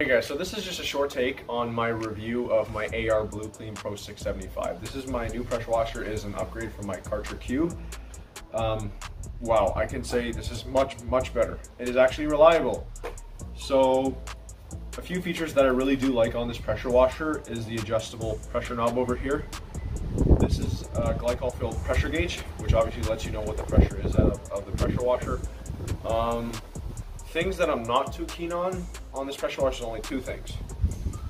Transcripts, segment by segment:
Okay guys, so this is just a short take on my review of my AR Blue Clean Pro 675. This is my new pressure washer, it is an upgrade from my Karcher Cube. Um, wow, I can say this is much, much better. It is actually reliable. So, a few features that I really do like on this pressure washer is the adjustable pressure knob over here. This is a glycol filled pressure gauge, which obviously lets you know what the pressure is of, of the pressure washer. Um, things that I'm not too keen on on this pressure washer is only two things.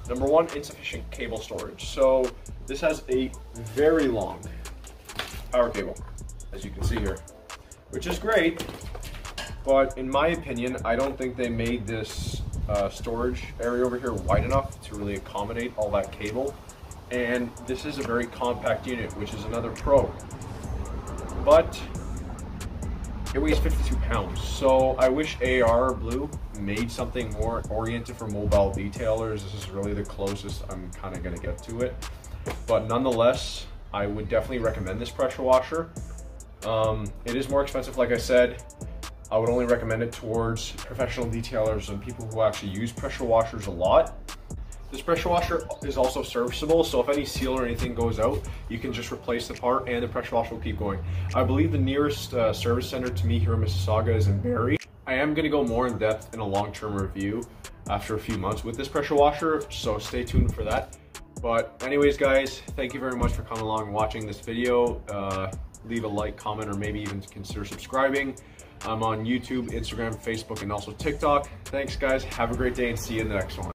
Number one, insufficient cable storage. So this has a very long power cable, as you can see here, which is great, but in my opinion, I don't think they made this uh, storage area over here wide enough to really accommodate all that cable. And this is a very compact unit, which is another pro. But it weighs 52 pounds, so I wish AR Blue made something more oriented for mobile detailers. This is really the closest I'm kind of going to get to it. But nonetheless, I would definitely recommend this pressure washer. Um, it is more expensive, like I said. I would only recommend it towards professional detailers and people who actually use pressure washers a lot. This pressure washer is also serviceable, so if any seal or anything goes out, you can just replace the part and the pressure washer will keep going. I believe the nearest uh, service center to me here in Mississauga is in Barrie. I am gonna go more in depth in a long-term review after a few months with this pressure washer, so stay tuned for that. But anyways, guys, thank you very much for coming along and watching this video. Uh, leave a like, comment, or maybe even consider subscribing. I'm on YouTube, Instagram, Facebook, and also TikTok. Thanks, guys. Have a great day and see you in the next one.